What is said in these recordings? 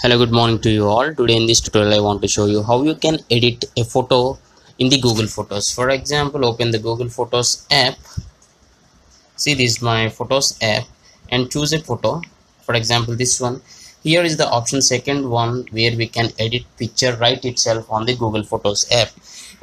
hello good morning to you all. Today in this tutorial i want to show you how you can edit a photo in the google photos. For example open the google photos app. See this is my photos app and choose a photo. For example this one. Here is the option second one where we can edit picture right itself on the google photos app.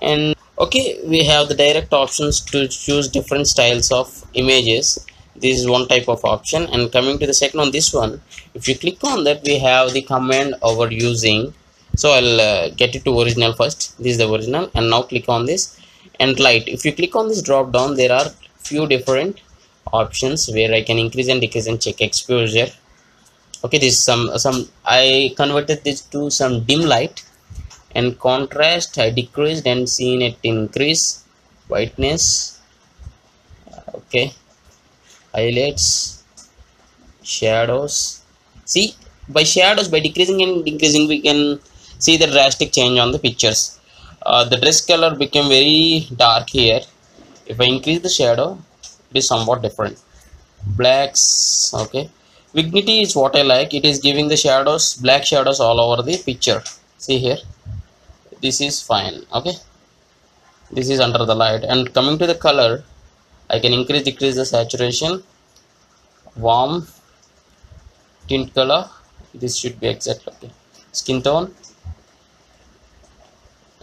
And okay we have the direct options to choose different styles of images this is one type of option. And coming to the second on this one if you click on that we have the command over using. So i'll uh, get it to original first. This is the original. And now click on this. And light. If you click on this drop down there are few different options where i can increase and decrease and check exposure. Okay this is some some i converted this to some dim light. And contrast i decreased and seen it increase. Whiteness. Okay highlights. Shadows. See by shadows by decreasing and increasing we can see the drastic change on the pictures. Uh, the dress color became very dark here. If I increase the shadow it is somewhat different. Blacks okay. Vignity is what I like. It is giving the shadows black shadows all over the picture. See here. This is fine okay. This is under the light. And coming to the color I can increase decrease the saturation. Warm tint color. This should be exact okay. Skin tone.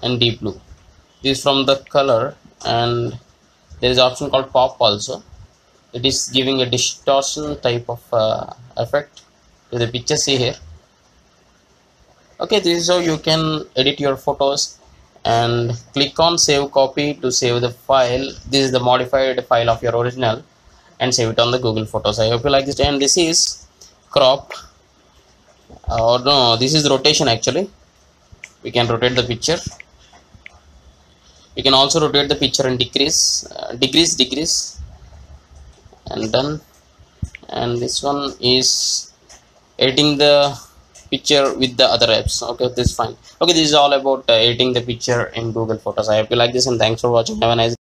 And deep blue. This from the color and there is option called pop also. It is giving a distortion type of uh, effect. To the picture see here. Okay this is how you can edit your photos and click on save copy to save the file. This is the modified file of your original and save it on the google photos. I hope you like this. And this is crop. Or no this is rotation actually. We can rotate the picture. We can also rotate the picture and decrease uh, decrease decrease. And done. And this one is editing the picture with the other apps. Okay this is fine. Okay this is all about uh, editing the picture in google photos. I hope you like this and thanks for watching. Have a nice